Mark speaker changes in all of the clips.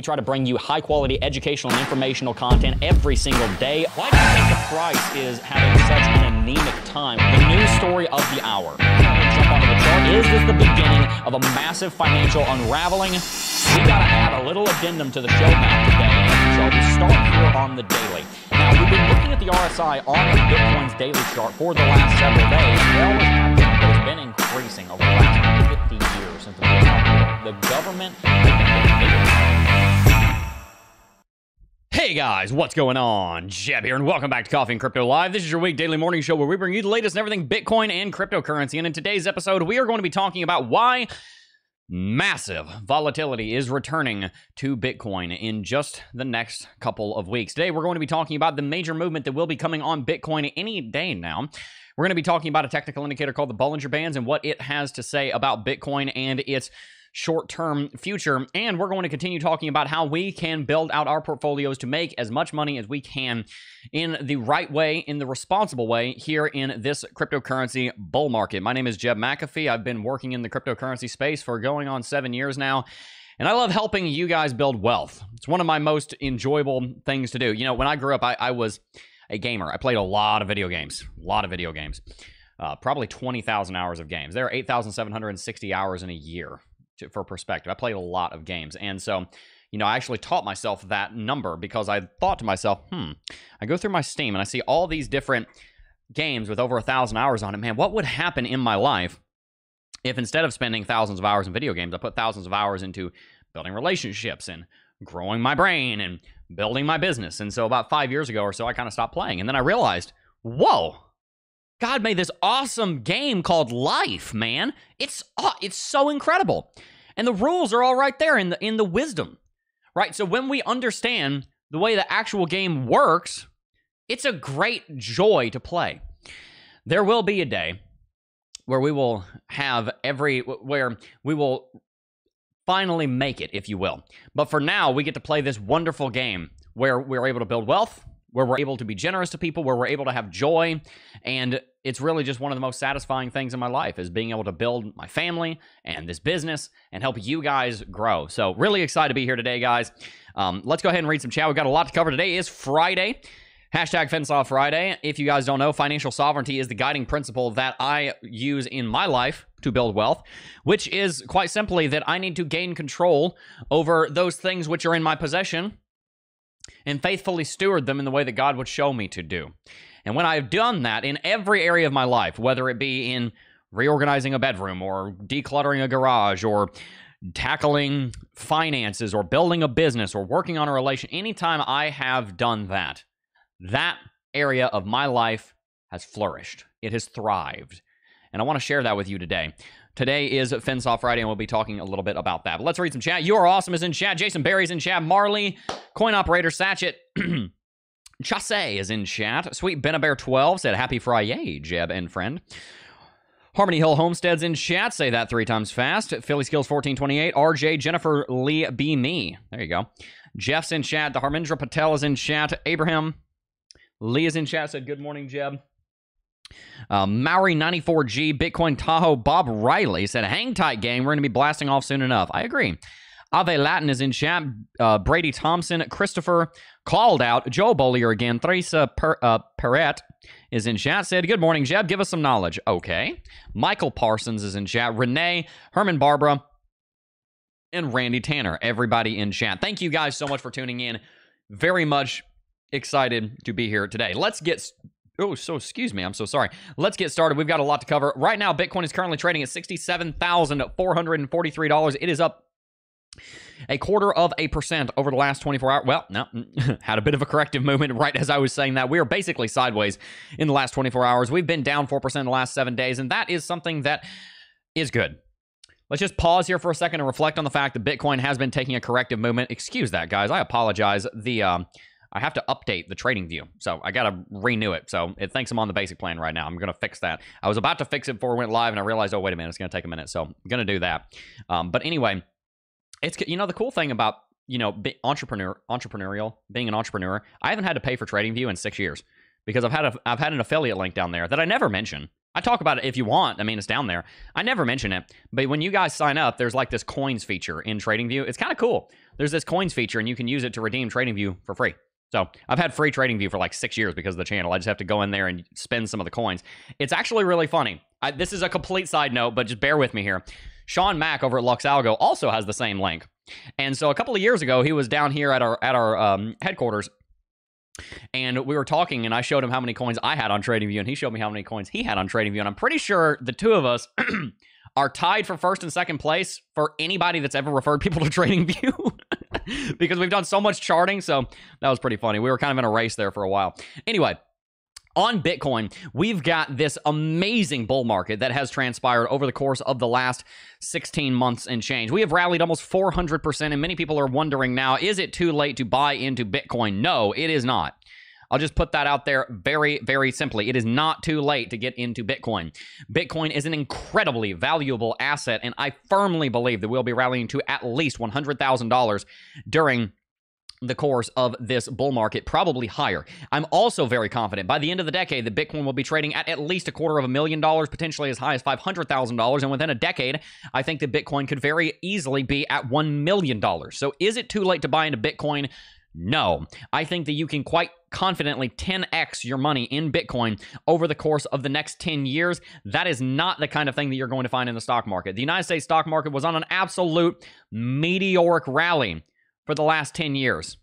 Speaker 1: We try to bring you high quality educational and informational content every single day. Why do you think the price is having such an anemic time? The news story of the hour. The. Is this the beginning of a massive financial unraveling? We gotta add a little addendum to the show map today. So start here on the daily. Now we've been looking at the RSI on Bitcoin's daily chart for the last several days. Always has been, increasing over the last 50 years since we the government Hey guys, what's going on? Jebb here, and welcome back to Coffee and Crypto Live. This is your week daily morning show where we bring you the latest and everything Bitcoin and cryptocurrency. And in today's episode, we are going to be talking about why massive volatility is returning to Bitcoin in just the next couple of weeks. Today, we're going to be talking about the major movement that will be coming on Bitcoin any day now. We're going to be talking about a technical indicator called the Bollinger Bands and what it has to say about Bitcoin and its short term future. And we're going to continue talking about how we can build out our portfolios to make as much money as we can in the right way, in the responsible way here in this cryptocurrency bull market. My name is Jebb McAfee. I've been working in the cryptocurrency space for going on seven years now. And I love helping you guys build wealth. It's one of my most enjoyable things to do. You know, when I grew up, I, I was a gamer. I played a lot of video games, a lot of video games. Uh, probably 20,000 hours of games. There are 8,760 hours in a year to, for perspective. I played a lot of games. And so, you know, I actually taught myself that number because I thought to myself, hmm, I go through my Steam and I see all these different games with over a thousand hours on it. Man, what would happen in my life if instead of spending thousands of hours in video games, I put thousands of hours into building relationships and growing my brain and building my business? And so about five years ago or so, I kind of stopped playing. And then I realized, whoa, God made this awesome game called Life, man. It's it's so incredible. And the rules are all right there in the in the wisdom. Right? So when we understand the way the actual game works, it's a great joy to play. There will be a day where we will have every where we will finally make it, if you will. But for now, we get to play this wonderful game where we're able to build wealth, where we're able to be generous to people, where we're able to have joy. And it's really just one of the most satisfying things in my life is being able to build my family and this business and help you guys grow. So really excited to be here today, guys. Um, let's go ahead and read some chat. We've got a lot to cover. Today is Friday. Hashtag FinSov Friday. If you guys don't know, financial sovereignty is the guiding principle that I use in my life to build wealth, which is quite simply that I need to gain control over those things which are in my possession and faithfully steward them in the way that God would show me to do. And when I've done that in every area of my life, whether it be in reorganizing a bedroom or decluttering a garage or tackling finances or building a business or working on a relation, anytime I have done that, that area of my life has flourished. It has thrived. And I want to share that with you today. Today is FinSov Friday, and we'll be talking a little bit about that. But let's read some chat. You are awesome is in chat. Jason Barry's in chat. Marley, Coin Operator, Satchet, Chasse is in chat. Sweet Benabear 12 said, Happy Friday, Jebb and friend. Harmony Hill Homestead's in chat. Say that three times fast. Philly Skills 1428. RJ Jennifer Lee B. Me. There you go. Jeff's in chat. The Harmindra Patel is in chat. Abraham Lee is in chat. Said, Good morning, Jebb. Uh, Maori94G, Bitcoin Tahoe, Bob Riley said, Hang tight, gang. We're going to be blasting off soon enough. I agree. Ave Latin is in chat. Uh, Brady Thompson, Christopher called out. Joe Bollier again. Theresa per, uh, Perret is in chat. Said, Good morning, Jebb. Give us some knowledge. Okay. Michael Parsons is in chat. Renee, Herman Barbara, and Randy Tanner. Everybody in chat. Thank you guys so much for tuning in. Very much excited to be here today. Let's get Oh, so excuse me. I'm so sorry. Let's get started. We've got a lot to cover. Right now, Bitcoin is currently trading at $67,443. It is up a quarter of a percent over the last 24 hours. Well, no, had a bit of a corrective movement right as I was saying that. We are basically sideways in the last 24 hours. We've been down 4% in the last seven days, and that is something that is good. Let's just pause here for a second and reflect on the fact that Bitcoin has been taking a corrective movement. Excuse that, guys. I apologize. The um, I have to update the trading view. So I got to renew it. So it thinks I'm on the basic plan right now. I'm going to fix that. I was about to fix it before it went live and I realized, oh, wait a minute, it's going to take a minute. So I'm going to do that. Um, but anyway, it's, you know, the cool thing about, you know, entrepreneur, entrepreneurial, being an entrepreneur, I haven't had to pay for trading view in six years because I've had a, I've had an affiliate link down there that I never mention I talk about it if you want. I mean, it's down there. I never mention it, but when you guys sign up, there's like this coins feature in TradingView. It's kind of cool. There's this coins feature, and you can use it to redeem TradingView for free. So I've had free TradingView for like six years because of the channel. I just have to go in there and spend some of the coins. It's actually really funny. I, this is a complete side note, but just bear with me here. Sean Mack over at LuxAlgo also has the same link. And so a couple of years ago, he was down here at our at our um, headquarters, and we were talking, and I showed him how many coins I had on TradingView, and he showed me how many coins he had on TradingView, and I'm pretty sure the two of us are tied for first and second place for anybody that's ever referred people to TradingView because we've done so much charting. So that was pretty funny. We were kind of in a race there for a while. Anyway. On Bitcoin, we've got this amazing bull market that has transpired over the course of the last 16 months and change. We have rallied almost 400%, and many people are wondering now is it too late to buy into Bitcoin? No, it is not. I'll just put that out there very, very simply. It is not too late to get into Bitcoin. Bitcoin is an incredibly valuable asset, and I firmly believe that we'll be rallying to at least $100,000 during the course of this bull market, probably higher. I'm also very confident by the end of the decade that Bitcoin will be trading at at least a quarter of a million dollars, potentially as high as $500,000. And within a decade, I think that Bitcoin could very easily be at $1 million. So is it too late to buy into Bitcoin? No. I think that you can quite confidently 10x your money in Bitcoin over the course of the next 10 years. That is not the kind of thing that you're going to find in the stock market. The United States stock market was on an absolute meteoric rally for the last 10 years,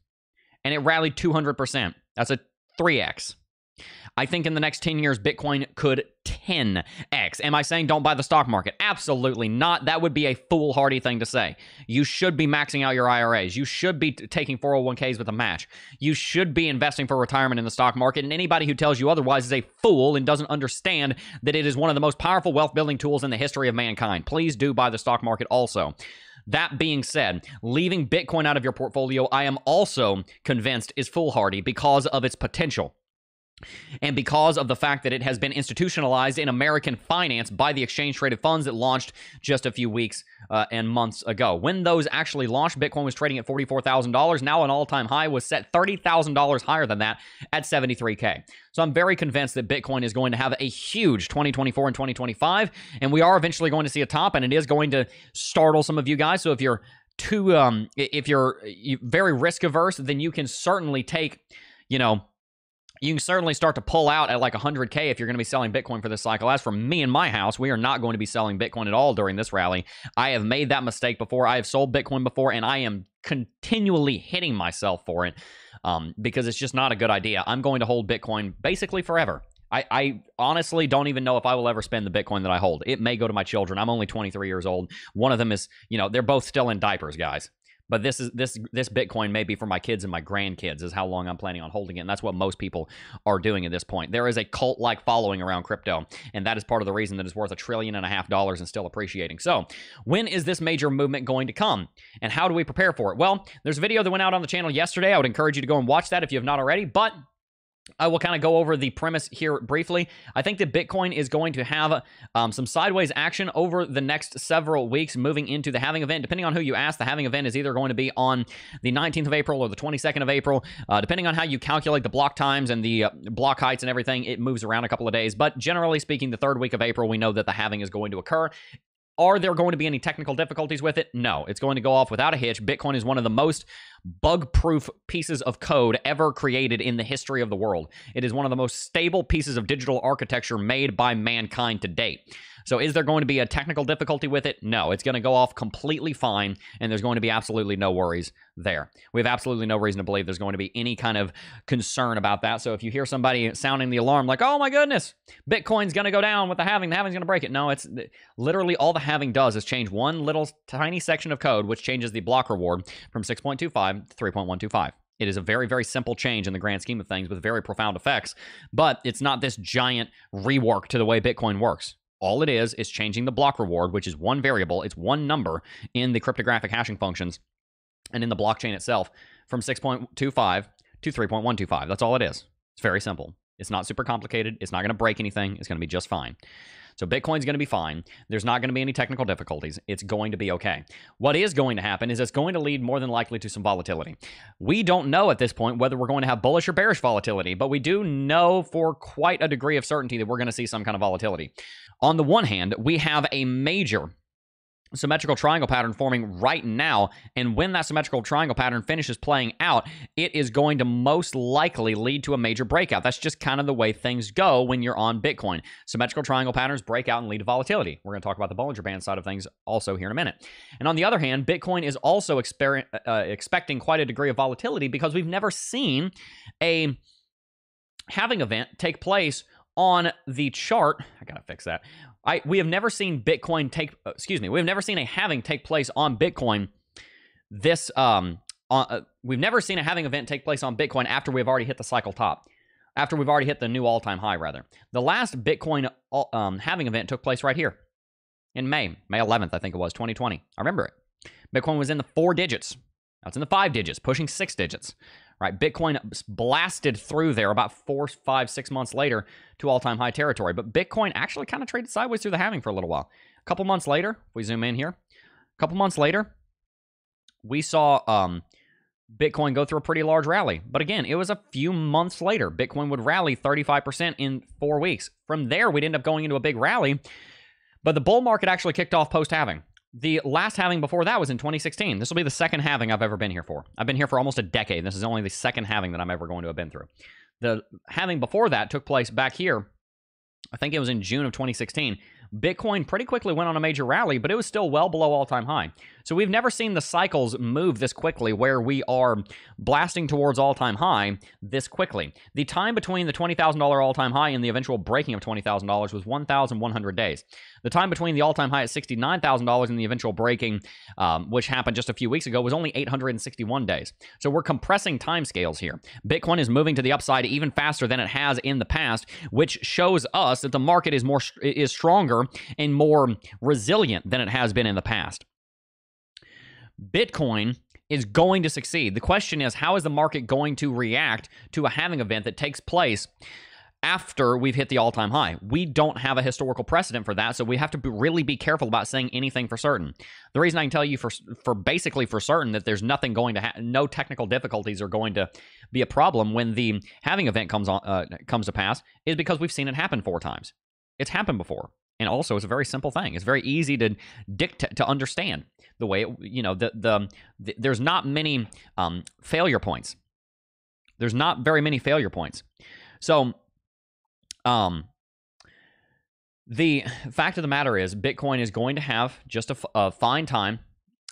Speaker 1: and it rallied 200%. That's a 3x. I think in the next 10 years, Bitcoin could 10x. Am I saying don't buy the stock market? Absolutely not. That would be a foolhardy thing to say. You should be maxing out your IRAs. You should be taking 401ks with a match. You should be investing for retirement in the stock market. And anybody who tells you otherwise is a fool and doesn't understand that it is one of the most powerful wealth building tools in the history of mankind. Please do buy the stock market also. That being said, leaving Bitcoin out of your portfolio, I am also convinced is foolhardy because of its potential. And because of the fact that it has been institutionalized in American finance by the exchange traded funds that launched just a few weeks uh, and months ago. When those actually launched, Bitcoin was trading at $44,000. Now, an all time high was set $30,000 higher than that at 73K. So I'm very convinced that Bitcoin is going to have a huge 2024 and 2025. And we are eventually going to see a top, and it is going to startle some of you guys. So if you're too, um, if you're very risk averse, then you can certainly take, you know, you can certainly start to pull out at like 100K if you're going to be selling Bitcoin for this cycle. As for me and my house, we are not going to be selling Bitcoin at all during this rally. I have made that mistake before. I have sold Bitcoin before, and I am continually hitting myself for it um, because it's just not a good idea. I'm going to hold Bitcoin basically forever. I, I, honestly don't even know if I will ever spend the Bitcoin that I hold. It may go to my children. I'm only 23 years old. One of them is, you know, they're both still in diapers, guys. But this is this this Bitcoin may be for my kids and my grandkids is how long I'm planning on holding it. And that's what most people are doing at this point. There is a cult like following around crypto, and that is part of the reason that it's worth a trillion and a half dollars and still appreciating. So, when is this major movement going to come? And how do we prepare for it? Well, there's a video that went out on the channel yesterday. I would encourage you to go and watch that if you have not already. But I will kind of go over the premise here briefly. I think that Bitcoin is going to have um, some sideways action over the next several weeks moving into the halving event. Depending on who you ask, the halving event is either going to be on the 19th of April or the 22nd of April. Uh, depending on how you calculate the block times and the uh, block heights and everything, it moves around a couple of days. But generally speaking, the third week of April, we know that the halving is going to occur. Are there going to be any technical difficulties with it? No, it's going to go off without a hitch. Bitcoin is one of the most bug proof pieces of code ever created in the history of the world. It is one of the most stable pieces of digital architecture made by mankind to date. So, is there going to be a technical difficulty with it? No, it's going to go off completely fine, and there's going to be absolutely no worries there. We have absolutely no reason to believe there's going to be any kind of concern about that. So, if you hear somebody sounding the alarm like, oh my goodness, Bitcoin's going to go down with the halving, the halving's going to break it. No, it's literally all the halving does is change one little tiny section of code, which changes the block reward from 6.25 to 3.125. It is a very, very simple change in the grand scheme of things with very profound effects, but it's not this giant rework to the way Bitcoin works. All it is is changing the block reward, which is one variable, it's one number in the cryptographic hashing functions and in the blockchain itself from 6.25 to 3.125. That's all it is. It's very simple. It's not super complicated. It's not going to break anything. It's going to be just fine. So Bitcoin's going to be fine. There's not going to be any technical difficulties. It's going to be okay. What is going to happen is it's going to lead more than likely to some volatility. We don't know at this point whether we're going to have bullish or bearish volatility, but we do know for quite a degree of certainty that we're going to see some kind of volatility. On the one hand, we have a major symmetrical triangle pattern forming right now. And when that symmetrical triangle pattern finishes playing out, it is going to most likely lead to a major breakout. That's just kind of the way things go when you're on Bitcoin. Symmetrical triangle patterns break out and lead to volatility. We're going to talk about the Bollinger Band side of things also here in a minute. And on the other hand, Bitcoin is also exper- uh, expecting quite a degree of volatility because we've never seen a halving event take place on the chart. I got to fix that. I we have never seen Bitcoin take uh, excuse me, we have never seen a halving take place on Bitcoin this um uh, we've never seen a halving event take place on Bitcoin after we've already hit the cycle top. After we've already hit the new all-time high rather. The last Bitcoin uh, um, halving event took place right here in May, May 11th, I think it was, 2020. I remember it. Bitcoin was in the 4 digits. Now it's in the 5 digits, pushing 6 digits right? Bitcoin blasted through there about four, five, six months later to all time high territory. But Bitcoin actually kind of traded sideways through the halving for a little while. A couple months later, if we zoom in here, a couple months later, we saw um, Bitcoin go through a pretty large rally. But again, it was a few months later. Bitcoin would rally 35% in four weeks. From there, we'd end up going into a big rally. But the bull market actually kicked off post halving. The last halving before that was in 2016. This will be the second halving I've ever been here for. I've been here for almost a decade. This is only the second halving that I'm ever going to have been through. The halving before that took place back here. I think it was in June of 2016. Bitcoin pretty quickly went on a major rally, but it was still well below all time high. So we've never seen the cycles move this quickly where we are blasting towards all time high this quickly. The time between the $20,000 all time high and the eventual breaking of $20,000 was 1,100 days. The time between the all time high at $69,000 and the eventual breaking, um, which happened just a few weeks ago, was only 861 days. So we're compressing timescales here. Bitcoin is moving to the upside even faster than it has in the past, which shows us that the market is more is stronger and more resilient than it has been in the past. Bitcoin is going to succeed. The question is, how is the market going to react to a halving event that takes place after we've hit the all-time high. We don't have a historical precedent for that, so we have to be, really be careful about saying anything for certain. The reason I can tell you for for basically for certain that there's nothing going to ha- no technical difficulties are going to be a problem when the halving event comes on uh, comes to pass is because we've seen it happen four times. It's happened before. And also, it's a very simple thing. It's very easy to dictate to understand the way it, you know the, the, the there's not many um, failure points. There's not very many failure points. So um, the fact of the matter is, Bitcoin is going to have just a, a fine time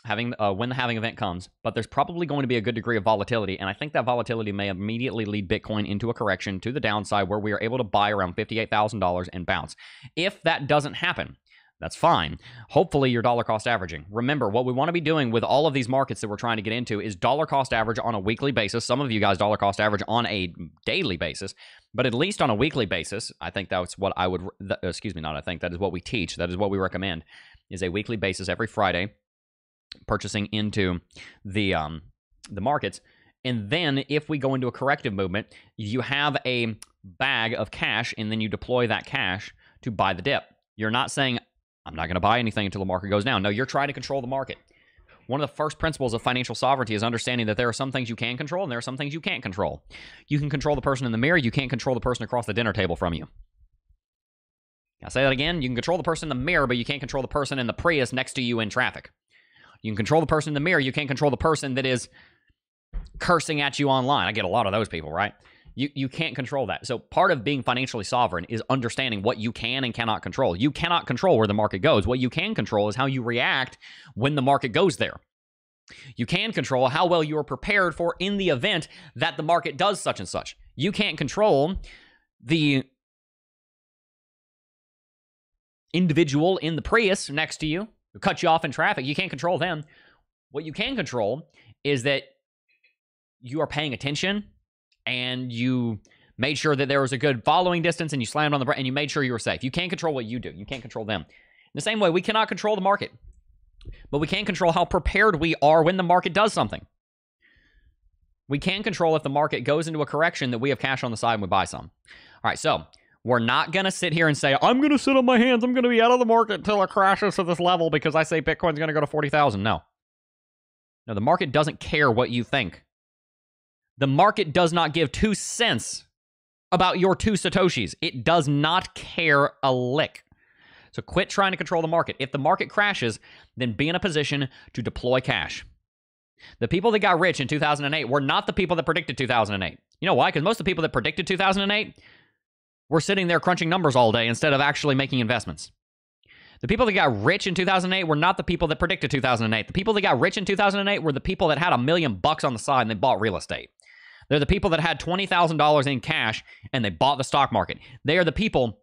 Speaker 1: having uh, when the halving event comes, but there's probably going to be a good degree of volatility, and I think that volatility may immediately lead Bitcoin into a correction to the downside where we are able to buy around fifty-eight thousand dollars and bounce. If that doesn't happen, that's fine. Hopefully, you're dollar cost averaging. Remember, what we want to be doing with all of these markets that we're trying to get into is dollar cost average on a weekly basis. Some of you guys dollar cost average on a daily basis, but at least on a weekly basis. I think that's what I would, excuse me, not I think, that is what we teach. That is what we recommend, is a weekly basis every Friday, purchasing into the, um, the markets. And then if we go into a corrective movement, you have a bag of cash and then you deploy that cash to buy the dip. You're not saying, I'm not going to buy anything until the market goes down. No, you're trying to control the market. One of the first principles of financial sovereignty is understanding that there are some things you can control and there are some things you can't control. You can control the person in the mirror, you can't control the person across the dinner table from you. I'll say that again. You can control the person in the mirror, but you can't control the person in the Prius next to you in traffic. You can control the person in the mirror, you can't control the person that is cursing at you online. I get a lot of those people, right? You you can't control that. So part of being financially sovereign is understanding what you can and cannot control. You cannot control where the market goes. What you can control is how you react when the market goes there. You can control how well you are prepared for in the event that the market does such and such. You can't control the individual in the Prius next to you who cut you off in traffic. You can't control them. What you can control is that you are paying attention and you made sure that there was a good following distance and you slammed on the brake and you made sure you were safe. You can't control what you do. You can't control them. In the same way, we cannot control the market, but we can control how prepared we are when the market does something. We can control if the market goes into a correction that we have cash on the side and we buy some. All right, so We're not going to sit here and say, I'm going to sit on my hands. I'm going to be out of the market until it crashes to this level because I say Bitcoin's going to go to 40,000. No. No, the market doesn't care what you think. The market does not give two cents about your two Satoshis. It does not care a lick. So quit trying to control the market. If the market crashes, then be in a position to deploy cash. The people that got rich in 2008 were not the people that predicted 2008. You know why? Because most of the people that predicted 2008 were sitting there crunching numbers all day instead of actually making investments. The people that got rich in 2008 were not the people that predicted 2008. The people that got rich in 2008 were the people that had a million bucks on the side and they bought real estate. They're the people that had $20,000 in cash and they bought the stock market. They are the people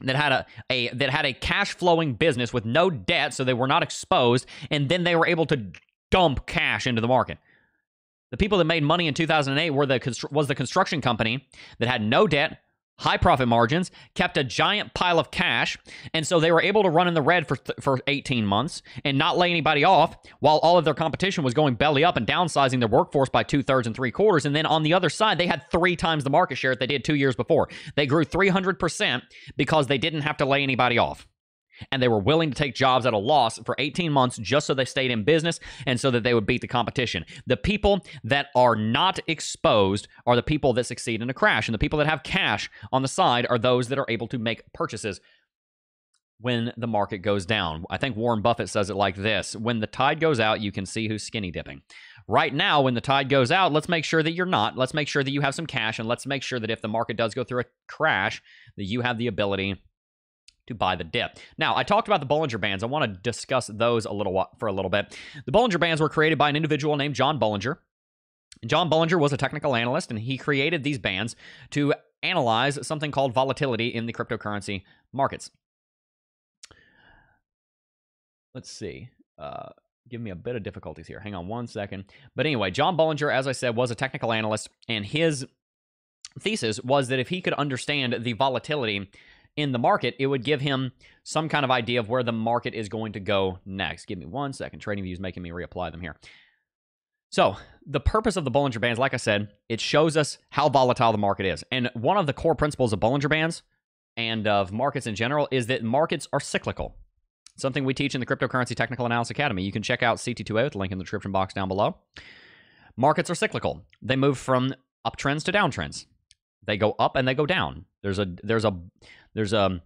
Speaker 1: that had a, a that had a cash flowing business with no debt so they were not exposed and then they were able to dump cash into the market. The people that made money in 2008 were the was the construction company that had no debt, high profit margins, kept a giant pile of cash, and so they were able to run in the red for th- for 18 months and not lay anybody off, while all of their competition was going belly up and downsizing their workforce by two thirds and three quarters. And then on the other side, they had three times the market share that they did two years before. They grew 300 percent because they didn't have to lay anybody off and they were willing to take jobs at a loss for 18 months just so they stayed in business and so that they would beat the competition. The people that are not exposed are the people that succeed in a crash, and the people that have cash on the side are those that are able to make purchases when the market goes down. I think Warren Buffett says it like this When the tide goes out, you can see who's skinny dipping. Right now, when the tide goes out, let's make sure that you're not. Let's make sure that you have some cash, and let's make sure that if the market does go through a crash, that you have the ability to buy the dip. Now, I talked about the Bollinger Bands. I want to discuss those a little while, for a little bit. The Bollinger Bands were created by an individual named John Bollinger. John Bollinger was a technical analyst, and he created these bands to analyze something called volatility in the cryptocurrency markets. Let's see. Uh, give me a bit of difficulties here. Hang on one second. But anyway, John Bollinger, as I said, was a technical analyst, and his thesis was that if he could understand the volatility in the market, it would give him some kind of idea of where the market is going to go next. Give me one second. TradingView is making me reapply them here. So, the purpose of the Bollinger Bands, like I said, it shows us how volatile the market is. And one of the core principles of Bollinger Bands and of markets in general is that markets are cyclical. Something we teach in the Cryptocurrency Technical Analysis Academy. You can check out CT2A with the link in the description box down below. Markets are cyclical. They move from uptrends to downtrends. They go up and they go down. There's a there's a there's a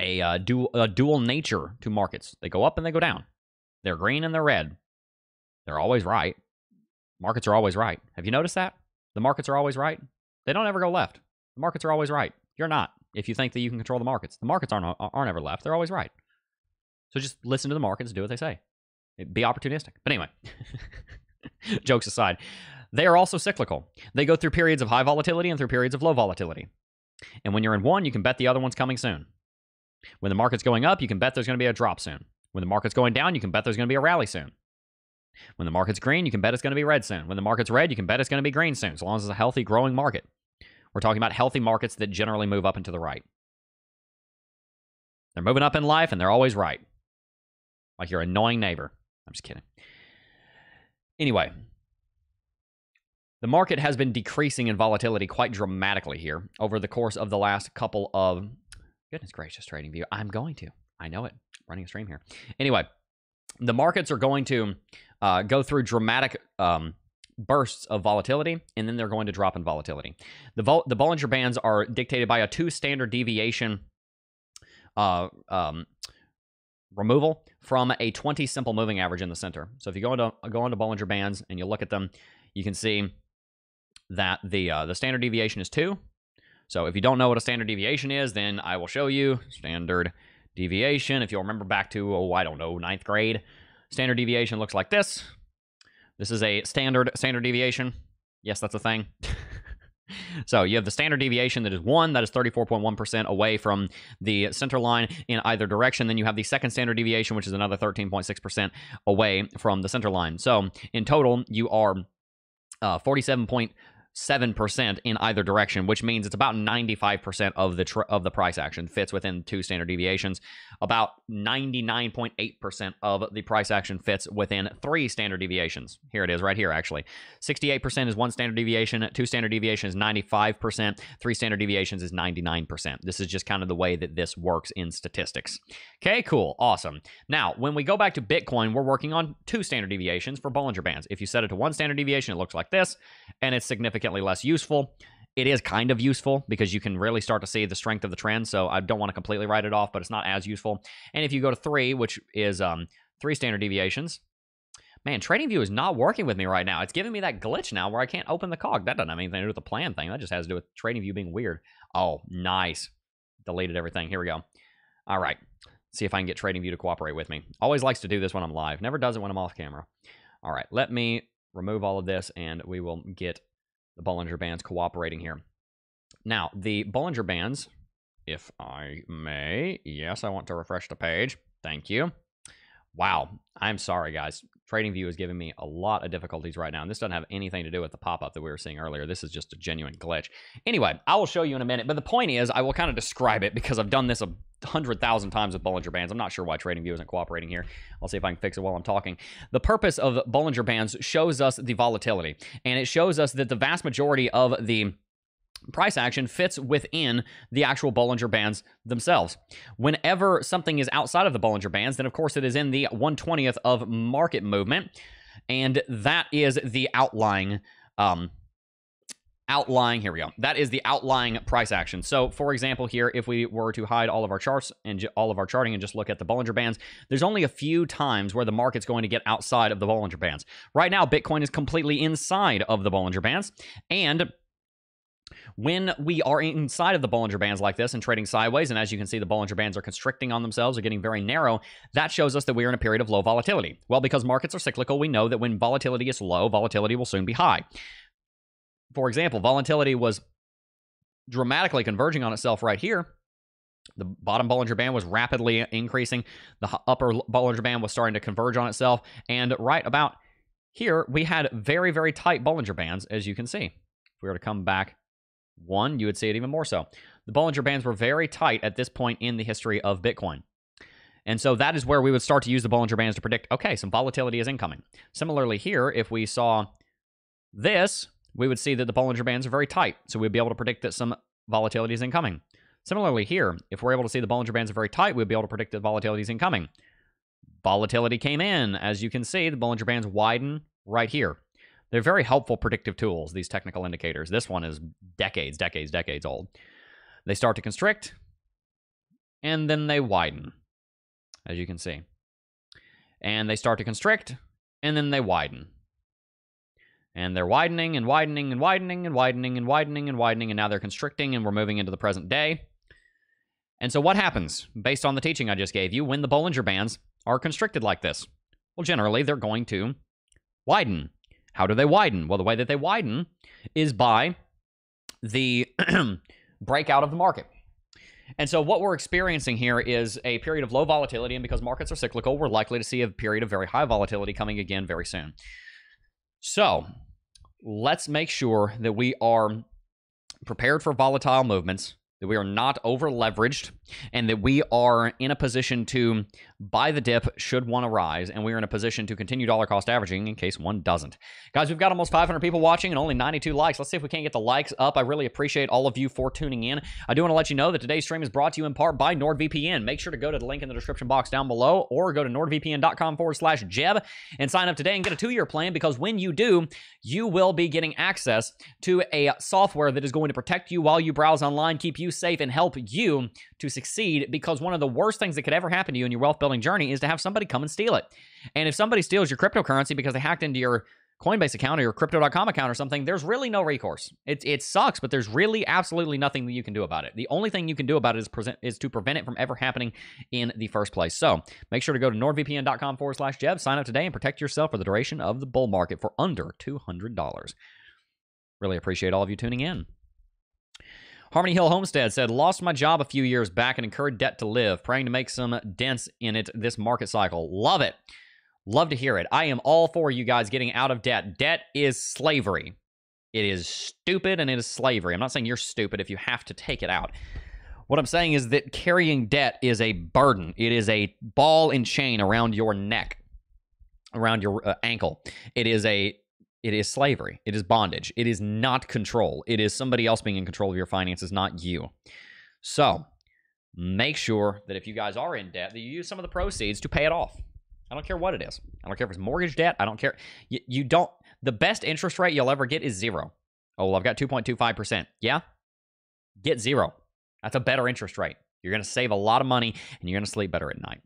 Speaker 1: a, uh, dual a dual nature to markets. They go up and they go down. They're green and they're red. They're always right. Markets are always right. Have you noticed that? The markets are always right. They don't ever go left. The markets are always right. You're not if you think that you can control the markets. The markets aren't aren't ever left. They're always right. So just listen to the markets, and do what they say. Be opportunistic. But anyway, jokes aside, they are also cyclical. They go through periods of high volatility and through periods of low volatility. And when you're in one, you can bet the other one's coming soon. When the market's going up, you can bet there's going to be a drop soon. When the market's going down, you can bet there's going to be a rally soon. When the market's green, you can bet it's going to be red soon. When the market's red, you can bet it's going to be green soon, as long as it's a healthy, growing market. We're talking about healthy markets that generally move up and to the right. They're moving up in life and they're always right. Like your annoying neighbor. I'm just kidding. Anyway, the market has been decreasing in volatility quite dramatically here over the course of the last couple of goodness gracious trading view. I'm going to. I know it. running a stream here. Anyway, the markets are going to uh, go through dramatic um, bursts of volatility, and then they're going to drop in volatility. The vol- the Bollinger Bands are dictated by a two standard deviation uh, um, removal from a 20 simple moving average in the center. So if you go into go into Bollinger Bands and you look at them, you can see that the uh, the standard deviation is 2. So if you don't know what a standard deviation is, then I will show you standard deviation. If you'll remember back to, oh, I don't know, ninth grade, standard deviation looks like this. This is a standard standard deviation. Yes, that's a thing. so you have the standard deviation that is 1, that is 34.1% away from the center line in either direction. Then you have the second standard deviation, which is another 13.6% away from the center line. So in total, you are uh, 47 point 7% in either direction, which means it's about 95% of the tr- of the price action fits within two standard deviations. About 99.8% of the price action fits within three standard deviations. Here it is right here actually. 68% is one standard deviation, two standard deviations 95%, three standard deviations is 99%. This is just kind of the way that this works in statistics. Okay, cool. Awesome. Now, when we go back to Bitcoin, we're working on two standard deviations for Bollinger Bands. If you set it to one standard deviation, it looks like this, and it's significant significantly less useful. It is kind of useful because you can really start to see the strength of the trend. So I don't want to completely write it off, but it's not as useful. And if you go to three, which is um, three standard deviations, man, TradingView is not working with me right now. It's giving me that glitch now where I can't open the cog. That doesn't have anything to do with the plan thing. That just has to do with TradingView being weird. Oh, nice. Deleted everything. Here we go. All right. See if I can get TradingView to cooperate with me. Always likes to do this when I'm live. Never does it when I'm off camera. All right. Let me remove all of this and we will get the Bollinger Bands cooperating here. Now, the Bollinger Bands, if I may, yes, I want to refresh the page. Thank you. Wow, I'm sorry, guys. TradingView is giving me a lot of difficulties right now, and this doesn't have anything to do with the pop-up that we were seeing earlier. This is just a genuine glitch. Anyway, I will show you in a minute, but the point is, I will kind of describe it because I've done this a hundred thousand times with Bollinger Bands. I'm not sure why TradingView isn't cooperating here. I'll see if I can fix it while I'm talking. The purpose of Bollinger Bands shows us the volatility, and it shows us that the vast majority of the price action fits within the actual Bollinger Bands themselves. Whenever something is outside of the Bollinger Bands, then of course it is in the 120th of market movement, and that is the outlying um, outlying here we go that is the outlying price action so for example here if we were to hide all of our charts and all of our charting and just look at the Bollinger Bands there's only a few times where the market's going to get outside of the Bollinger Bands right now Bitcoin is completely inside of the Bollinger Bands and when we are inside of the Bollinger Bands like this and trading sideways, and as you can see, the Bollinger Bands are constricting on themselves, are getting very narrow, that shows us that we are in a period of low volatility. Well, because markets are cyclical, we know that when volatility is low, volatility will soon be high. For example, volatility was dramatically converging on itself right here. The bottom Bollinger Band was rapidly increasing. The upper Bollinger Band was starting to converge on itself. And right about here, we had very, very tight Bollinger Bands, as you can see. If we were to come back one, you would see it even more so. The Bollinger Bands were very tight at this point in the history of Bitcoin. And so that is where we would start to use the Bollinger Bands to predict, okay, some volatility is incoming. Similarly here, if we saw this, we would see that the Bollinger Bands are very tight. So we'd be able to predict that some volatility is incoming. Similarly here, if we're able to see the Bollinger Bands are very tight, we'd be able to predict that volatility is incoming. Volatility came in. As you can see, the Bollinger Bands widen right here. They're very helpful predictive tools, these technical indicators. This one is decades, decades, decades old. They start to constrict, and then they widen, as you can see. And they start to constrict, and then they widen. And they're widening and widening and widening and widening and widening and widening, and now they're constricting, and we're moving into the present day. And so, what happens, based on the teaching I just gave you, when the Bollinger Bands are constricted like this? Well, generally, they're going to widen. How do they widen? Well, the way that they widen is by the breakout of the market. And so what we're experiencing here is a period of low volatility, and because markets are cyclical, we're likely to see a period of very high volatility coming again very soon. So let's make sure that we are prepared for volatile movements that we are not over leveraged, and that we are in a position to buy the dip should one arise, and we are in a position to continue dollar cost averaging in case one doesn't. Guys, we've got almost 500 people watching and only 92 likes. Let's see if we can't get the likes up. I really appreciate all of you for tuning in. I do want to let you know that today's stream is brought to you in part by NordVPN. Make sure to go to the link in the description box down below or go to nordvpn.com forward slash Jebb and sign up today and get a two year plan because when you do, you will be getting access to a software that is going to protect you while you browse online, keep you safe, and help you to succeed because one of the worst things that could ever happen to you in your wealth building journey is to have somebody come and steal it. And if somebody steals your cryptocurrency because they hacked into your Coinbase account or your crypto.com account or something, there's really no recourse. It, it sucks, but there's really absolutely nothing that you can do about it. The only thing you can do about it is present is to prevent it from ever happening in the first place. So make sure to go to nordvpn.com forward slash Jebb, sign up today, and protect yourself for the duration of the bull market for under $200. Really appreciate all of you tuning in. Harmony Hill Homestead said, Lost my job a few years back and incurred debt to live, praying to make some dents in it this market cycle. Love it. Love to hear it. I am all for you guys getting out of debt. Debt is slavery. It is stupid and it is slavery. I'm not saying you're stupid if you have to take it out. What I'm saying is that carrying debt is a burden. It is a ball and chain around your neck, around your uh, ankle. It is a it is slavery. It is bondage. It is not control. It is somebody else being in control of your finances, not you. So, make sure that if you guys are in debt, that you use some of the proceeds to pay it off. I don't care what it is. I don't care if it's mortgage debt. I don't care. You, you don't. The best interest rate you'll ever get is zero. Oh, well, I've got 2.25%. Yeah? Get zero. That's a better interest rate. You're going to save a lot of money and you're going to sleep better at night.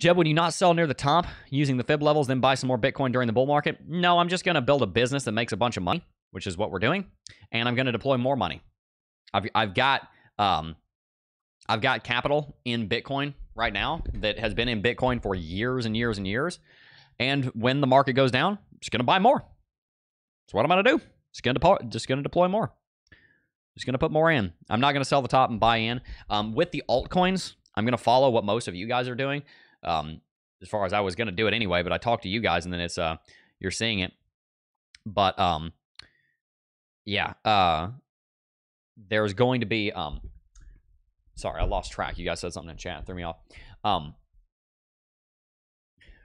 Speaker 1: Jebb, would you not sell near the top using the fib levels, then buy some more Bitcoin during the bull market? No, I'm just going to build a business that makes a bunch of money, which is what we're doing, and I'm going to deploy more money. I've I've got um, I've got capital in Bitcoin right now that has been in Bitcoin for years and years and years, and when the market goes down, I'm just going to buy more. That's what I'm going to do. Just going to deploy, just going to deploy more. Just going to put more in. I'm not going to sell the top and buy in. Um, with the altcoins, I'm going to follow what most of you guys are doing um, as far as I was going to do it anyway, but I talked to you guys and then it's, uh, you're seeing it. But, um, yeah, uh, there's going to be, um, sorry, I lost track. You guys said something in chat, threw me off. Um,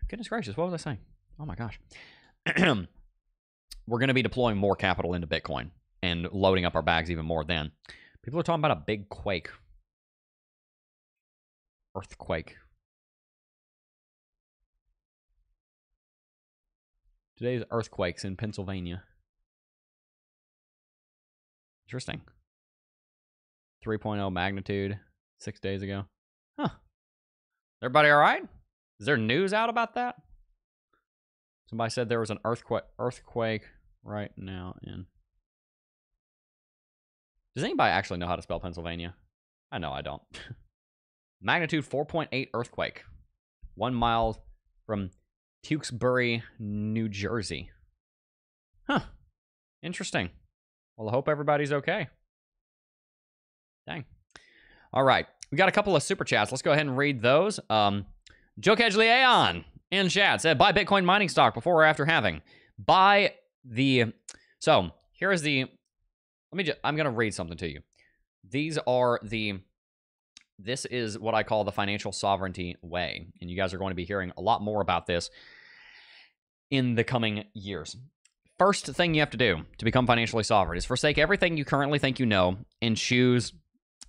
Speaker 1: goodness gracious, what was I saying? Oh my gosh. We're going to be deploying more capital into Bitcoin and loading up our bags even more then. People are talking about a big quake. Earthquake. Today's earthquakes in Pennsylvania. Interesting. 3.0 magnitude six days ago. Huh. Everybody all right? Is there news out about that? Somebody said there was an earthquake earthquake right now in. Does anybody actually know how to spell Pennsylvania? I know I don't. Magnitude 4.8 earthquake. One mile from Tewksbury, New Jersey. Huh. Interesting. Well, I hope everybody's okay. Dang. All right. We got a couple of super chats. Let's go ahead and read those. Um, Joe Kedgleon in chat said, buy Bitcoin mining stock before or after halving. Buy the... So, here is the... Let me just... I'm going to read something to you. These are the... This is what I call the financial sovereignty way. And you guys are going to be hearing a lot more about this in the coming years. First thing you have to do to become financially sovereign is forsake everything you currently think you know and choose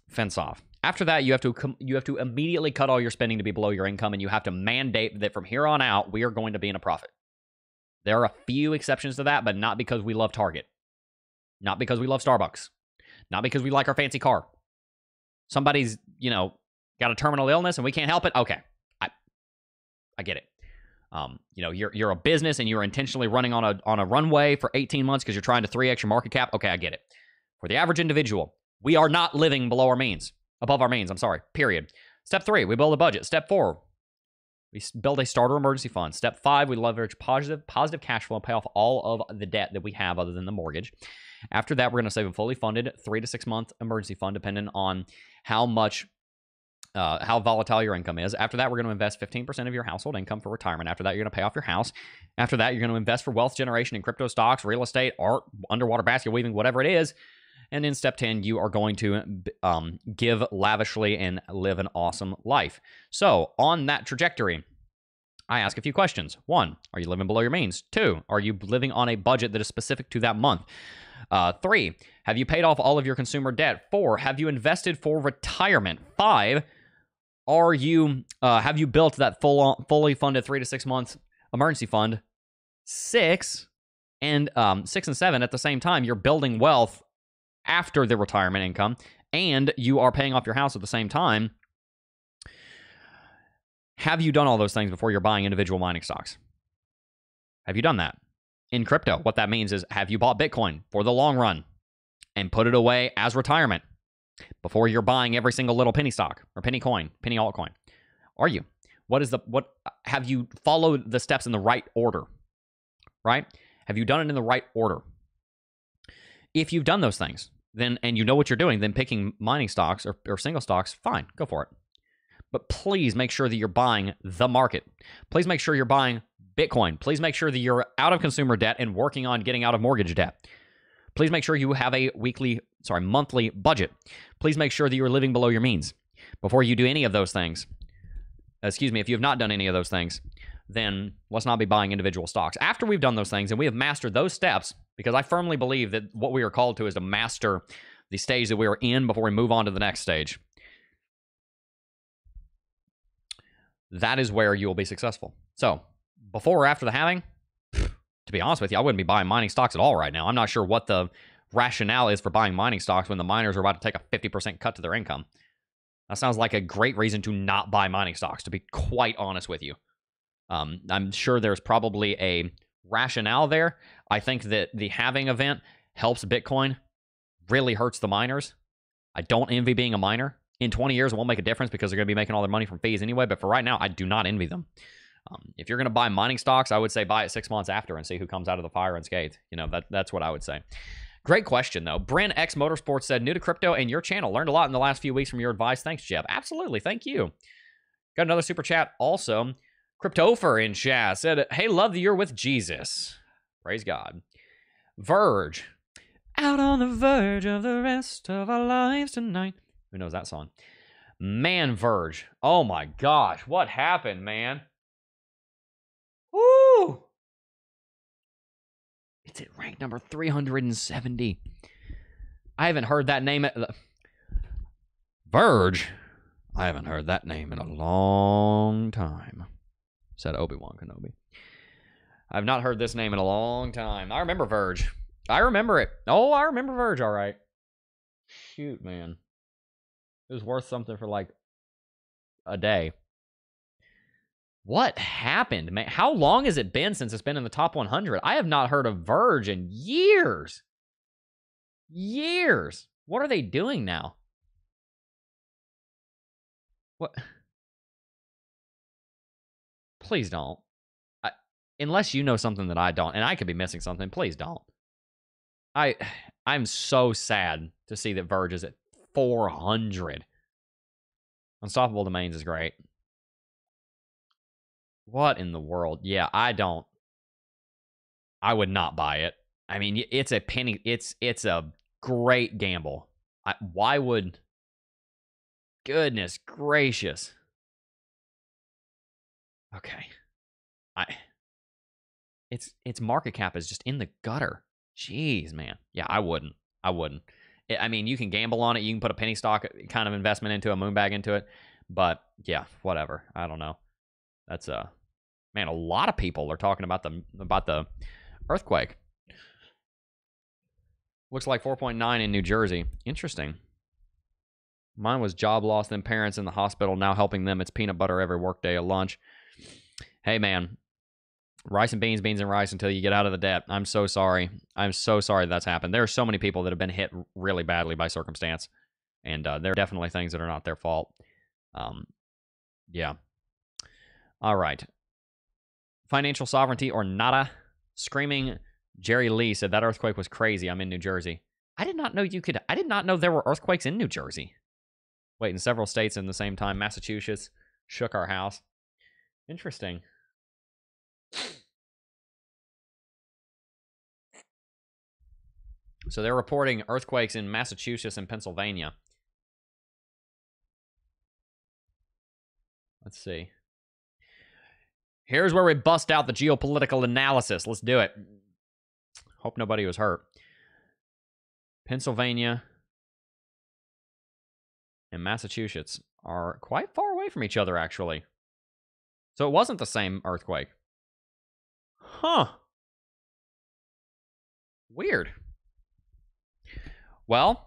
Speaker 1: fence off. After that, you have to you have to immediately cut all your spending to be below your income, and you have to mandate that from here on out we are going to be in a profit. There are a few exceptions to that, but not because we love Target, not because we love Starbucks, not because we like our fancy car. Somebody's you know got a terminal illness and we can't help it. Okay, I I get it. Um, you know, you're you're a business and you're intentionally running on a on a runway for 18 months because you're trying to 3x your market cap. Okay, I get it. For the average individual, we are not living below our means, above our means. I'm sorry. Period. Step three, we build a budget. Step four, we build a starter emergency fund. Step five, we leverage positive positive cash flow and pay off all of the debt that we have other than the mortgage. After that, we're going to save a fully funded three to six month emergency fund, depending on how much uh, how volatile your income is. After that, we're going to invest 15% of your household income for retirement. After that, you're going to pay off your house. After that, you're going to invest for wealth generation in crypto stocks, real estate, art, underwater basket weaving, whatever it is. And in step 10, you are going to um, give lavishly and live an awesome life. So, on that trajectory, I ask a few questions. One, are you living below your means? Two, are you living on a budget that is specific to that month? Uh, three, have you paid off all of your consumer debt? Four, have you invested for retirement? Five, are you uh, have you built that full on, fully funded three to six months emergency fund? Six and um, six and seven at the same time, you're building wealth after the retirement income, and you are paying off your house at the same time. Have you done all those things before you're buying individual mining stocks? Have you done that? In crypto, what that means is have you bought Bitcoin for the long run and put it away as retirement? before you're buying every single little penny stock or penny coin, penny altcoin? Are you? What is the what have you followed the steps in the right order? Right? Have you done it in the right order? If you've done those things, then and you know what you're doing, then picking mining stocks or, or single stocks, fine, go for it. But please make sure that you're buying the market. Please make sure you're buying Bitcoin. Please make sure that you're out of consumer debt and working on getting out of mortgage debt. Please make sure you have a weekly, sorry, monthly budget. Please make sure that you're living below your means. Before you do any of those things, excuse me, if you have not done any of those things, then let's not be buying individual stocks. After we've done those things and we have mastered those steps, because I firmly believe that what we are called to is to master the stage that we are in before we move on to the next stage. That is where you will be successful. So, before or after the halving, to be honest with you, I wouldn't be buying mining stocks at all right now. I'm not sure what the rationale is for buying mining stocks when the miners are about to take a 50% cut to their income. That sounds like a great reason to not buy mining stocks, to be quite honest with you. Um, I'm sure there's probably a rationale there. I think that the halving event helps Bitcoin, really hurts the miners. I don't envy being a miner. In 20 years, it won't make a difference because they're going to be making all their money from fees anyway. But for right now, I do not envy them. Um, if you're going to buy mining stocks, I would say buy it six months after and see who comes out of the fire unscathed. You know, that, that's what I would say. Great question, though. Bryn X Motorsports said, new to crypto and your channel. Learned a lot in the last few weeks from your advice. Thanks, Jebb. Absolutely. Thank you. Got another super chat also. Cryptopher in chat said, hey, love that you're with Jesus. Praise God. Verge. Out on the verge of the rest of our lives tonight. Who knows that song? Man, Verge. Oh my gosh. What happened, man? Woo! It's at rank number 370. I haven't heard that name. At, Verge. I haven't heard that name in a long time, said Obi Wan Kenobi. I've not heard this name in a long time. I remember Verge. I remember it. Oh, I remember Verge, all right. Shoot, man. It was worth something for like a day. What happened, man? How long has it been since it's been in the top 100? I have not heard of Verge in years. Years. What are they doing now? What? Please don't. I, unless you know something that I don't, and I could be missing something, please don't. I I'm so sad to see that Verge is at 400. Unstoppable Domains is great. What in the world? Yeah, I don't. I would not buy it. I mean, it's a penny. It's it's a great gamble. I, why would? Goodness gracious. Okay, I. Its its market cap is just in the gutter. Jeez, man. Yeah, I wouldn't. I wouldn't. I mean, you can gamble on it. You can put a penny stock uh, kind of investment into a moonbag into it. But yeah, whatever. I don't know. That's a uh, man. A lot of people are talking about the about the earthquake. Looks like 4.9 in New Jersey. Interesting. Mine was job loss, then parents in the hospital, now helping them. It's peanut butter every workday at lunch. Hey, man, rice and beans, beans and rice until you get out of the debt. I'm so sorry. I'm so sorry that's happened. There are so many people that have been hit really badly by circumstance, and uh, there are definitely things that are not their fault. Um, yeah. All right. Financial sovereignty or nada. Screaming Jerry Lee said that earthquake was crazy. I'm in New Jersey. I did not know you could. I did not know there were earthquakes in New Jersey. Wait, in several states in the same time. Massachusetts shook our house. Interesting. So they're reporting earthquakes in Massachusetts and Pennsylvania. Let's see. Here's where we bust out the geopolitical analysis. Let's do it. Hope nobody was hurt. Pennsylvania and Massachusetts are quite far away from each other, actually. So it wasn't the same earthquake. Huh. Weird. Well,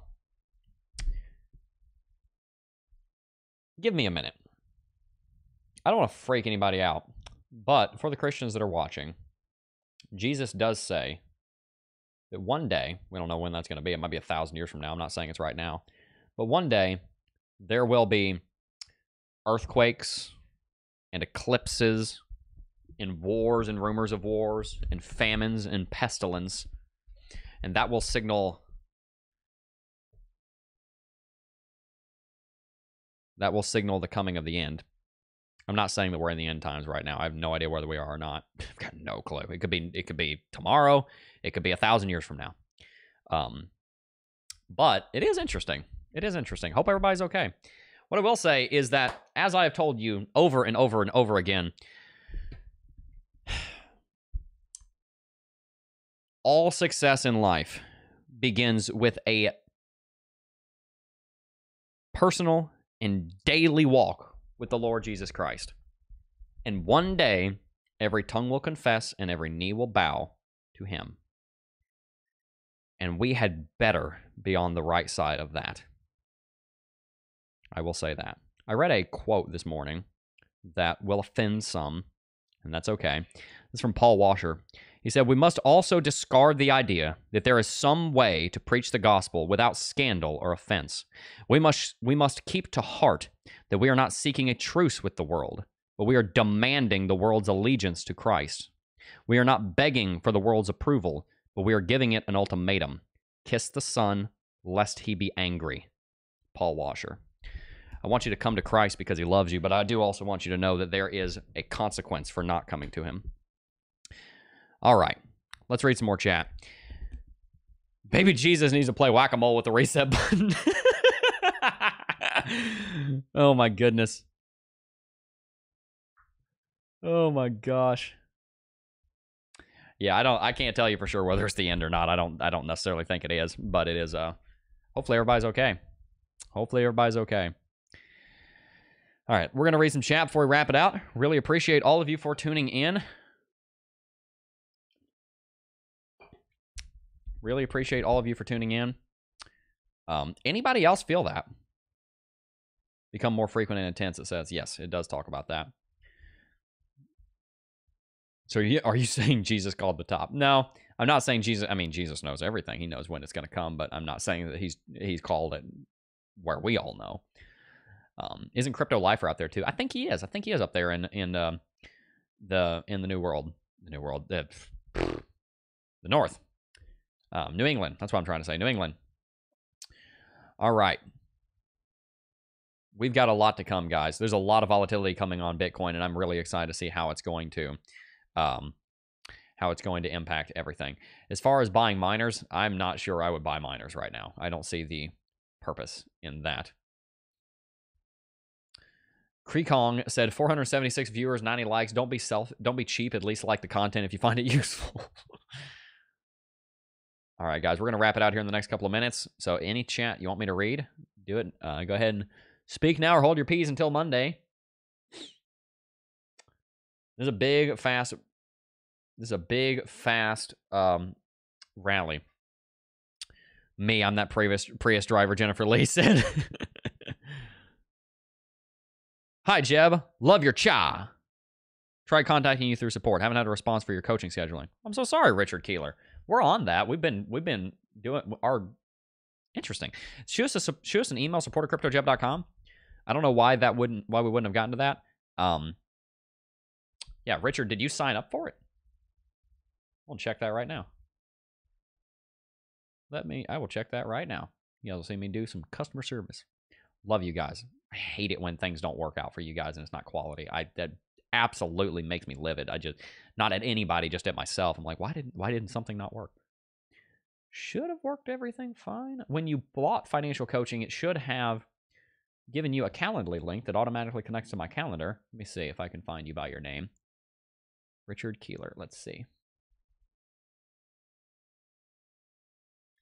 Speaker 1: give me a minute. I don't want to freak anybody out, but for the Christians that are watching, Jesus does say that one day, we don't know when that's going to be, it might be a thousand years from now. I'm not saying it's right now, but one day there will be earthquakes and eclipses and wars and rumors of wars and famines and pestilence. And that will signal that will signal the coming of the end. I'm not saying that we're in the end times right now. I have no idea whether we are or not. I've got no clue. It could be it could be tomorrow. It could be a thousand years from now. Um, but it is interesting. It is interesting. Hope everybody's okay. What I will say is that, as I have told you over and over and over again, all success in life begins with a personal and daily walk with the Lord Jesus Christ. And one day, every tongue will confess and every knee will bow to him. And we had better be on the right side of that. I will say that. I read a quote this morning that will offend some, and that's okay. It's from Paul Washer. He said, We must also discard the idea that there is some way to preach the gospel without scandal or offense. We must, we must keep to heart that we are not seeking a truce with the world, but we are demanding the world's allegiance to Christ. We are not begging for the world's approval, but we are giving it an ultimatum kiss the Son, lest he be angry. Paul Washer. I want you to come to Christ because he loves you, but I do also want you to know that there is a consequence for not coming to him. All right, let's read some more chat. Baby Jesus needs to play whack a mole with the reset button. oh my goodness. Oh my gosh. Yeah, I don't I can't tell you for sure whether it's the end or not. I don't I don't necessarily think it is, but it is uh hopefully everybody's okay. Hopefully everybody's okay. All right, we're to read some chat before we wrap it out. Really appreciate all of you for tuning in. Really appreciate all of you for tuning in. Um, anybody else feel that? Become more frequent and intense, it says. Yes, it does talk about that. So are you saying Jesus called the top? No, I'm not saying Jesus. I mean, Jesus knows everything. He knows when it's going to come, but I'm not saying that he's he's called it where we all know. Um, isn't Crypto Lifer out there too? I think he is. I think he is up there in in um, the in the New World, the New World, the the North, um, New England. That's what I'm trying to say. New England. All right. We've got a lot to come, guys. There's a lot of volatility coming on Bitcoin, and I'm really excited to see how it's going to, um, how it's going to impact everything. As far as buying miners, I'm not sure I would buy miners right now. I don't see the purpose in that. Krekong said 476 viewers, 90 likes. Don't be self don't be cheap, at least like the content if you find it useful. All right, guys, we're going to wrap it out here in the next couple of minutes. So any chat you want me to read, do it. Uh, go ahead and speak now or hold your peas until Monday. There's a big, fast, This is a big, fast um, rally. Me, I'm that Prius, Prius driver, Jennifer Lee said. Hi, Jebb. Love your cha. Tried contacting you through support. Haven't had a response for your coaching scheduling. I'm so sorry, Richard Keeler. We're on that. We've been we've been doing our interesting. Shoot us a, shoot us an email support at cryptojebb.com. I don't know why that wouldn't why we wouldn't have gotten to that. Um, yeah, Richard, did you sign up for it? We'll check that right now. Let me. I will check that right now. You guys will see me do some customer service. Love you guys. I hate it when things don't work out for you guys and it's not quality. I that absolutely makes me livid. I just not at anybody, just at myself. I'm like, why didn't why didn't something not work? Should have worked everything fine. When you bought financial coaching, it should have given you a Calendly link that automatically connects to my calendar. Let me see if I can find you by your name. Richard Keeler. Let's see.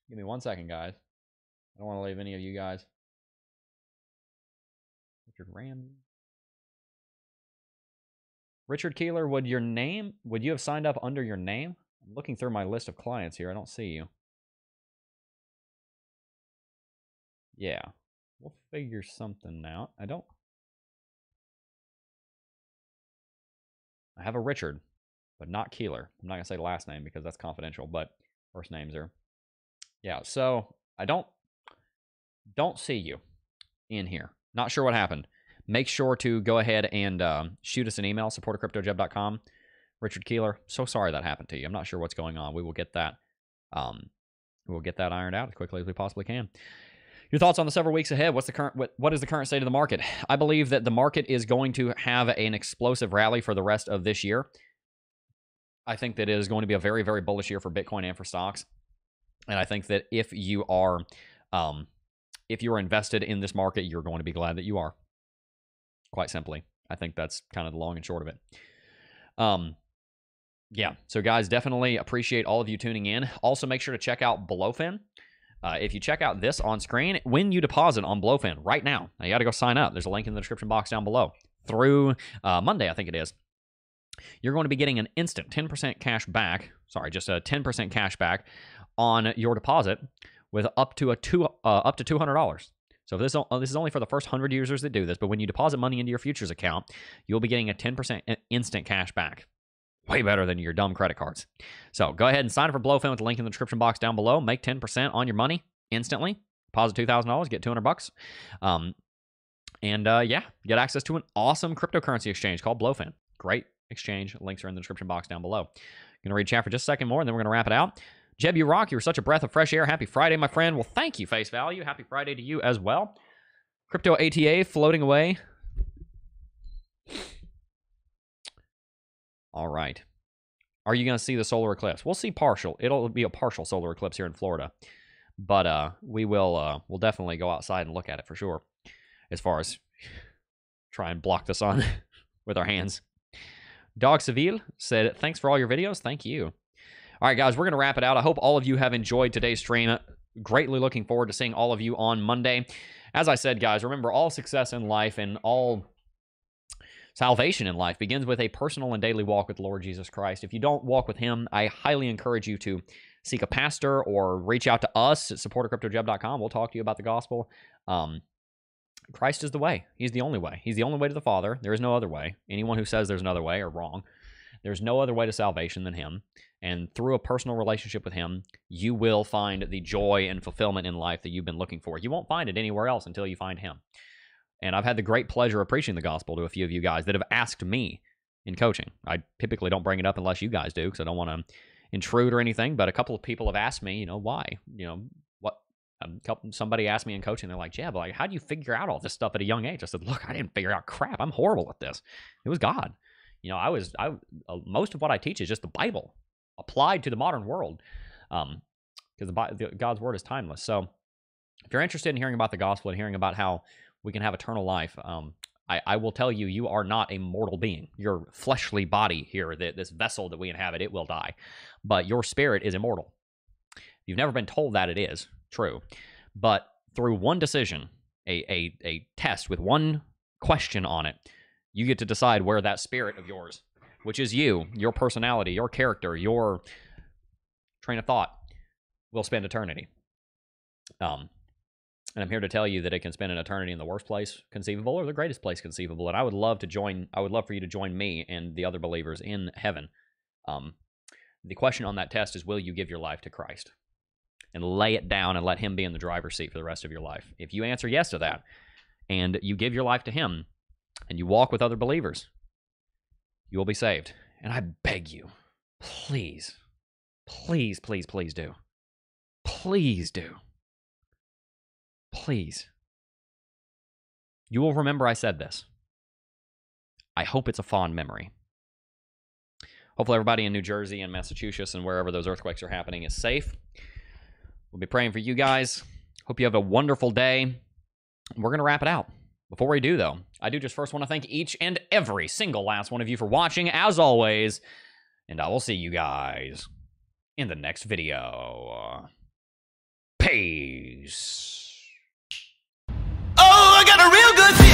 Speaker 1: Give me one second, guys. I don't want to leave any of you guys Richard Ramsey. Richard Keeler, would your name, would you have signed up under your name? I'm looking through my list of clients here. I don't see you. Yeah, we'll figure something out. I don't. I have a Richard, but not Keeler. I'm not going to say last name because that's confidential, but first names are. Yeah, so I don't don't see you in here. Not sure what happened. Make sure to go ahead and uh, shoot us an email, support at cryptojebb.com. Richard Keeler, so sorry that happened to you. I'm not sure what's going on. We will get that um, we'll get that ironed out as quickly as we possibly can. Your thoughts on the several weeks ahead? What's the current what, what is the current state of the market? I believe that the market is going to have an explosive rally for the rest of this year. I think that it is going to be a very very bullish year for Bitcoin and for stocks. And I think that if you are um, if you are invested in this market, you're going to be glad that you are. Quite simply. I think that's kind of the long and short of it. Um, yeah. So, guys, definitely appreciate all of you tuning in. Also, make sure to check out BloFin. Uh, if you check out this on screen, when you deposit on BloFin right now, you got to go sign up. There's a link in the description box down below. Through uh, Monday, I think it is. You're going to be getting an instant 10% cash back. Sorry, just a 10% cash back on your deposit with up to a two uh, up to two hundred dollars. So this this is only for the first hundred users that do this. But when you deposit money into your futures account, you'll be getting a ten percent instant cash back. Way better than your dumb credit cards. So go ahead and sign up for BloFin with the link in the description box down below. Make ten percent on your money instantly. Deposit two thousand dollars, get two hundred bucks. Um, and uh, yeah, get access to an awesome cryptocurrency exchange called BloFin. Great exchange. Links are in the description box down below. Gonna read chat for just a second more, and then we're gonna wrap it out. Jebb, you rock. You were such a breath of fresh air. Happy Friday, my friend. Well, thank you, face value. Happy Friday to you as well. Crypto ATA floating away. All right. Are you going to see the solar eclipse? We'll see partial. It'll be a partial solar eclipse here in Florida. But uh, we will uh, we'll definitely go outside and look at it for sure. As far as try and block the sun with our hands. Dog Seville said, Thanks for all your videos. Thank you. All right, guys, we're going to wrap it out. I hope all of you have enjoyed today's stream. Greatly looking forward to seeing all of you on Monday. As I said, guys, remember all success in life and all salvation in life begins with a personal and daily walk with the Lord Jesus Christ. If you don't walk with Him, I highly encourage you to seek a pastor or reach out to us at supportercryptojebb.com. We'll talk to you about the gospel. Um, Christ is the way. He's the only way. He's the only way to the Father. There is no other way. Anyone who says there's another way are wrong. There's no other way to salvation than Him. And through a personal relationship with Him, you will find the joy and fulfillment in life that you've been looking for. You won't find it anywhere else until you find Him. And I've had the great pleasure of preaching the gospel to a few of you guys that have asked me in coaching. I typically don't bring it up unless you guys do because I don't want to intrude or anything. But a couple of people have asked me, you know, why? You know, what? A couple, somebody asked me in coaching, they're like, "Yeah, but like, how do you figure out all this stuff at a young age?" I said, "Look, I didn't figure out crap. I'm horrible at this. It was God. You know, I was I uh, most of what I teach is just the Bible applied to the modern world, um, because the, God's word is timeless. So, if you're interested in hearing about the gospel and hearing about how we can have eternal life, um, I, I, will tell you, you are not a mortal being. Your fleshly body here, the, this vessel that we inhabit, it will die, but your spirit is immortal. You've never been told that it is true, but through one decision, a, a, a test with one question on it, you get to decide where that spirit of yours, which is you, your personality, your character, your train of thought, will spend eternity. Um, and I'm here to tell you that it can spend an eternity in the worst place conceivable or the greatest place conceivable. And I would love to join. I would love for you to join me and the other believers in heaven. Um, the question on that test is: Will you give your life to Christ and lay it down and let Him be in the driver's seat for the rest of your life? If you answer yes to that, and you give your life to Him, and you walk with other believers, you will be saved. And I beg you, please, please, please, please do. Please do. Please. You will remember I said this. I hope it's a fond memory. Hopefully, everybody in New Jersey and Massachusetts and wherever those earthquakes are happening is safe. We'll be praying for you guys. Hope you have a wonderful day. We're going to wrap it out. Before we do, though, I do just first want to thank each and every single last one of you for watching, as always, and I will see you guys in the next video. Peace. Oh, I got a real good